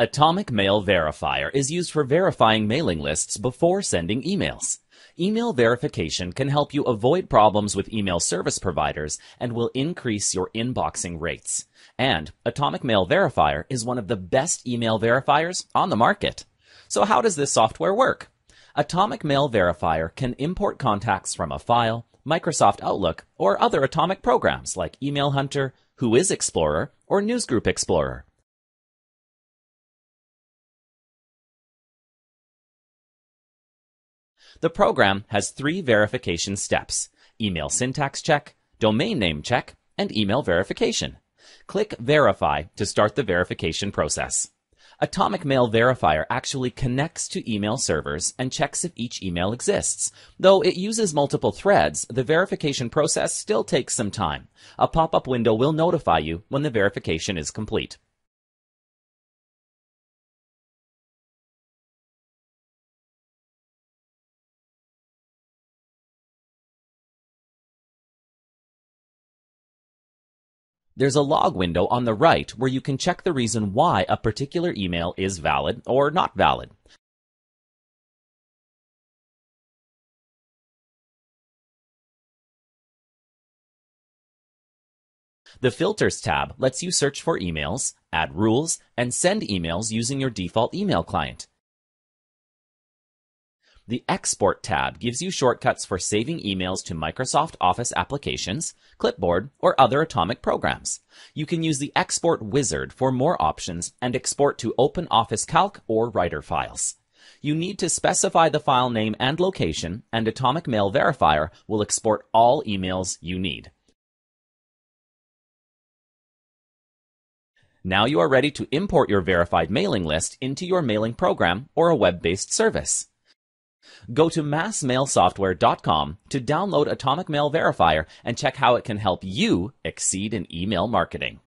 Atomic Mail Verifier is used for verifying mailing lists before sending emails. Email verification can help you avoid problems with email service providers and will increase your inboxing rates. And Atomic Mail Verifier is one of the best email verifiers on the market. So how does this software work? Atomic Mail Verifier can import contacts from a file, Microsoft Outlook, or other Atomic programs like Email Hunter, Whois Explorer, or Newsgroup Explorer. The program has three verification steps email syntax check, domain name check, and email verification. Click Verify to start the verification process. Atomic Mail Verifier actually connects to email servers and checks if each email exists. Though it uses multiple threads, the verification process still takes some time. A pop-up window will notify you when the verification is complete. There's a log window on the right where you can check the reason why a particular email is valid or not valid. The Filters tab lets you search for emails, add rules, and send emails using your default email client. The Export tab gives you shortcuts for saving emails to Microsoft Office applications, Clipboard, or other Atomic programs. You can use the Export Wizard for more options and export to OpenOffice Calc or Writer files. You need to specify the file name and location, and Atomic Mail Verifier will export all emails you need. Now you are ready to import your verified mailing list into your mailing program or a web-based service. Go to massmailsoftware.com to download Atomic Mail Verifier and check how it can help you exceed in email marketing.